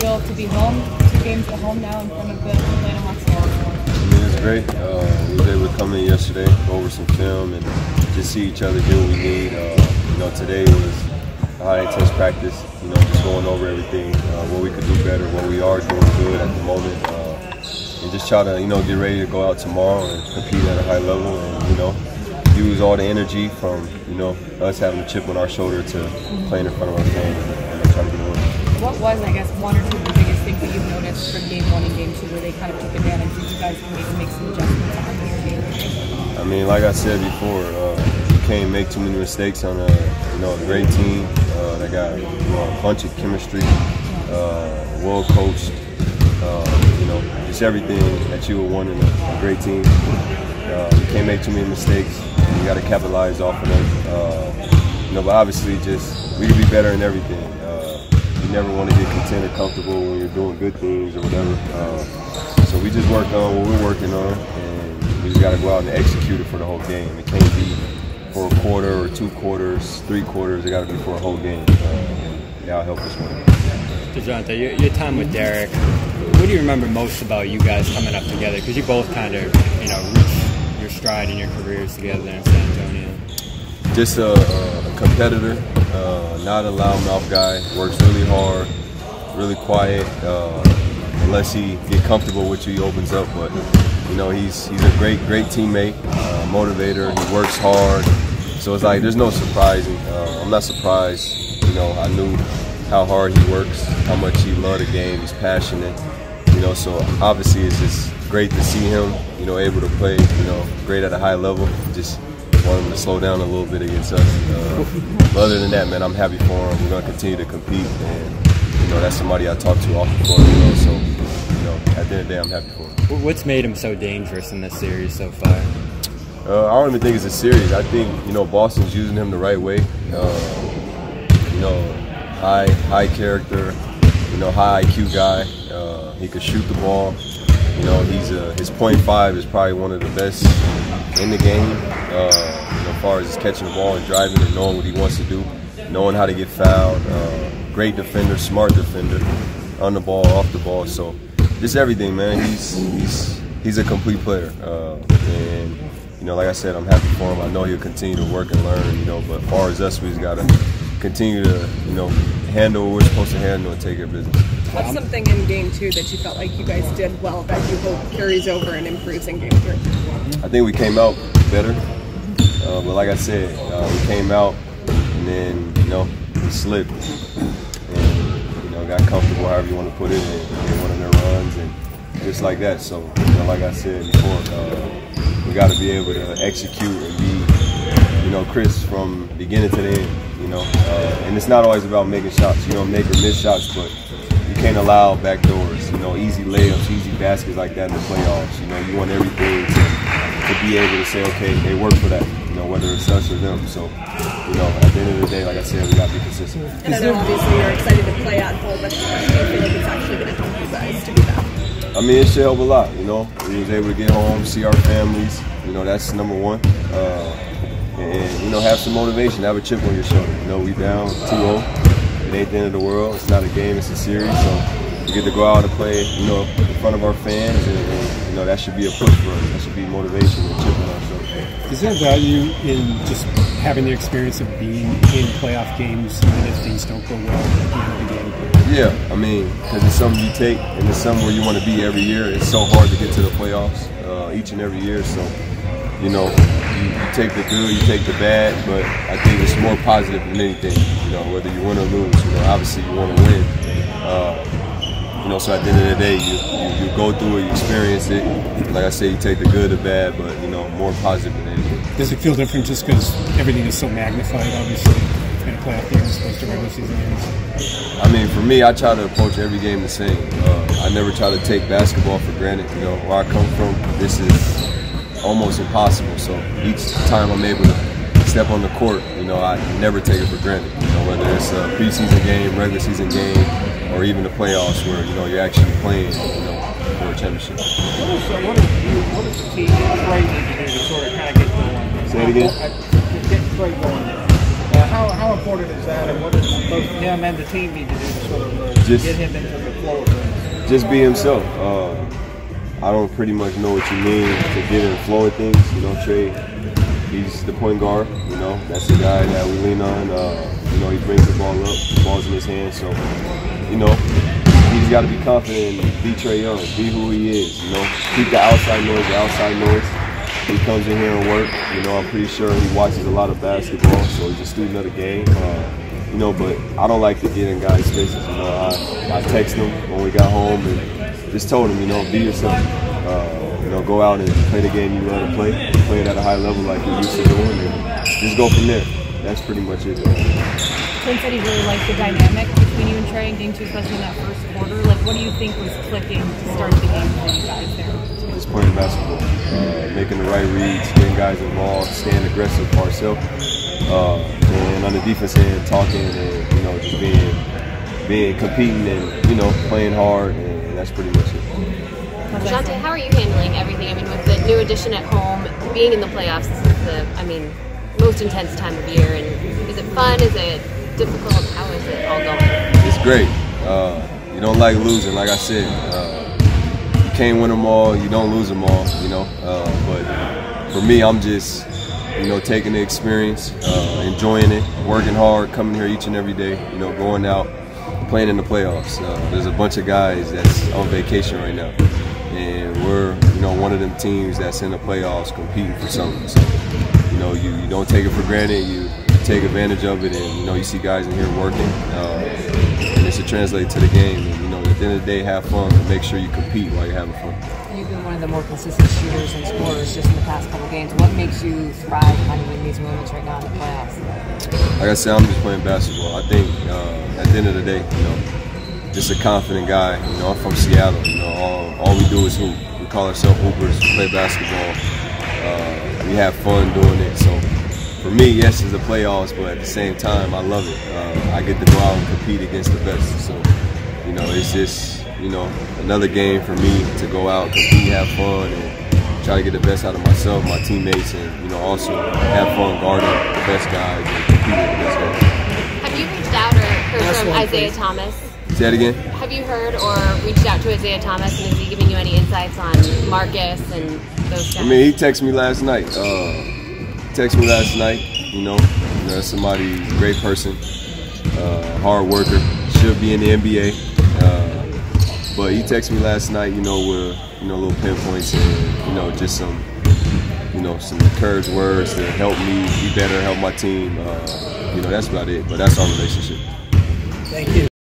feel to be home, two games at home now in front of the Atlanta Hawks mean, it's great. Uh, we was able to come in yesterday, go over some film, and just see each other, do what we need. Uh, you know, today was a high intense practice. You know, just going over everything, uh, what we could do better, what we are doing good at the moment, uh, and just try to you know get ready to go out tomorrow and compete at a high level, and you know use all the energy from you know us having a chip on our shoulder to playing in front of our fans and, and try to get. What was, I guess, one or two of the biggest things that you've noticed from game one and game two where they kind of took advantage? Did you guys to make some adjustments on your game? I mean, like I said before, uh, you can't make too many mistakes on a you know a great team uh, that got you know, a bunch of chemistry, uh, well coached. Uh, you know, just everything that you would want in a, great team. Uh, you can't make too many mistakes. You got to capitalize off of them. Uh, you know, but obviously, just we can be better in everything. You never want to get content or comfortable when you're doing good things or whatever. Uh, so we just work on what we're working on, and we just got to go out and execute it for the whole game. It can't be for a quarter or two quarters, three quarters. It got to be for a whole game. Uh, and that'll help us win. Dejounte, your, your time with Derrick, what do you remember most about you guys coming up together? Because you both kind of, you know, reached your stride in your careers together in San Antonio. Just a, a competitor, uh, not a loudmouth guy. Works really hard, really quiet. Uh, unless he get comfortable with you, he opens up. But you know, he's he's a great great teammate, uh, motivator. He works hard. So it's like there's no surprising. Uh, I'm not surprised. You know, I knew how hard he works, how much he loves the game. He's passionate. You know, so obviously it's just great to see him. You know, able to play. You know, great at a high level. Just want him to slow down a little bit against us. Uh, but other than that, man, I'm happy for him. We're gonna continue to compete, and you know that's somebody I talk to off the court. You know, so you know at the end of the day, I'm happy for him. What's made him so dangerous in this series so far? Uh, I don't even think it's a series. I think you know Boston's using him the right way. Uh, you know, high high character, you know, high IQ guy. Uh, he could shoot the ball. You know, he's a, his point five is probably one of the best in the game. Uh, you know, as far as catching the ball and driving and knowing what he wants to do, knowing how to get fouled. Uh, great defender, smart defender, on the ball, off the ball. So just everything, man. He's he's he's a complete player. Uh, and you know, like I said, I'm happy for him. I know he'll continue to work and learn. You know, but as far as us, we just gotta continue to you know handle what we're supposed to handle and take care of business. What's something in game two that you felt like you guys did well that you hope carries over and improves in game three? I think we came out better. Uh, but like I said, uh, we came out and then, you know, we slipped. And, you know, got comfortable, however you want to put it, and, and one of their runs and just like that. So, you know, like I said before, uh, we got to be able to execute and be, you know, Chris from beginning to the end, you know. Uh, and it's not always about making shots. You don't make or miss shots, but you can't allow back doors, you know, easy layups, easy baskets like that in the playoffs. You know, you want everything to, to be able to say, okay, they work for that, you know, whether it's us or them. So, you know, at the end of the day, like I said, we got to be consistent. And I know obviously you're excited to play at home, but do you feel like it's actually going to help you guys to do that? I mean, it should help a lot, you know. We was able to get home, see our families, you know, that's number one. Uh, and, you know, have some motivation, have a chip on your shoulder. You know, we down 2-0. It ain't the end of the world. It's not a game, it's a series. So we get to go out and play, you know, in front of our fans, and, and you know that should be a push for us. That should be motivation and chip on our shoulder. Is there value in just having the experience of being in playoff games, even if things don't go well at the end of the game? Yeah, I mean, because it's something you take, and it's something where you want to be every year. It's so hard to get to the playoffs uh, each and every year. So, you know, you, you, take the good, you take the bad, but I think it's more positive than anything. You know, whether you win or lose. You know, obviously you want to win. Uh, you know, so at the end of the day, you, you, you, go through it, you experience it. Like I say, you take the good, the bad, but you know, more positive than anything. Does it feel different just because everything is so magnified, obviously, in a playoff game as opposed to regular season games? I mean, for me, I try to approach every game the same. Uh, I never try to take basketball for granted. You know, where I come from, this is almost impossible. So each time I'm able to step on the court, you know, I never take it for granted. You know, whether it's a preseason game, regular season game, or even the playoffs where, you know, you're actually playing, you know, for a championship. What is, uh, what is, what is the team need to do to sort of kind of get going? Say it again? Uh, to get going. Uh, how, how important is that, and what does both him and the team need to do to sort of uh, Just- get him into the flow just be himself. Uh, I don't pretty much know what you mean to get in flow of things. You know, Trae, he's the point guard. You know, that's the guy that we lean on. Uh, you know, he brings the ball up, the ball's in his hand. So, you know, he's got to be confident and be Trae Young, be who he is. You know, keep the outside noise, the outside noise. He comes in here and work. You know, I'm pretty sure he watches a lot of basketball, so he's a student of the game. Uh, you know, but I don't like to get in guys' faces. You know, I, I text him when we got home and just told him, you know, be yourself. Uh, you know, go out and play the game you love to play, play it at a high level like you're used to doing, and just go from there. That's pretty much it. Quin said he really liked the dynamic between you and Trae in game two, especially in that first quarter. Like, what do you think was clicking to start the game for you guys there? Just playing basketball, uh, making the right reads, getting guys involved, staying aggressive for ourselves, uh, and on the defense end, talking and you know just being being competing and you know playing hard, and that's pretty much it. Dejounte, how are you handling everything? I mean, with the new addition at home, being in the playoffs, this is the, I mean, most intense time of year. And is it fun? Is it difficult? How is it all going? It's great. Uh, you don't like losing, like I said. Uh, you can't win them all. You don't lose them all. You know. Uh, but for me, I'm just, you know, taking the experience, uh, enjoying it, working hard, coming here each and every day. You know, going out, playing in the playoffs. Uh, there's a bunch of guys that's on vacation right now, and we're, you know, one of them teams that's in the playoffs competing for something. So, you know, you, you don't take it for granted. You take advantage of it, and you know, you see guys in here working, uh, and it's to translate to the game. And at the end of the day, have fun, and make sure you compete while you're having fun. You've been one of the more consistent shooters and scorers just in the past couple games. What makes you thrive kind of in these moments right now in the playoffs? Like I said, I'm just playing basketball. I think uh, at the end of the day, you know, just a confident guy. You know, I'm from Seattle. You know, all, all we do is hoop. We call ourselves hoopers. We play basketball. Uh, we have fun doing it. So for me, yes, it's the playoffs, but at the same time, I love it. Uh, I get to go out and compete against the best. So it's just you know another game for me to go out, compete, have fun, and try to get the best out of myself, my teammates, and you know also have fun guarding the best guys and competing with the best guys. Have you reached out or heard Last from Isaiah please. Thomas? Say that again. Have you heard or reached out to Isaiah Thomas, and is he giving you any insights on Marcus and those guys? I mean, he texted me last night. Uh, texted me last night. You know, you know somebody great person, uh, hard worker, should be in the NBA. But he texted me last night. You know, with you know little pinpoints and you know just some you know some encouraged words to help me be better, help my team. Uh, you know, that's about it. But that's our relationship.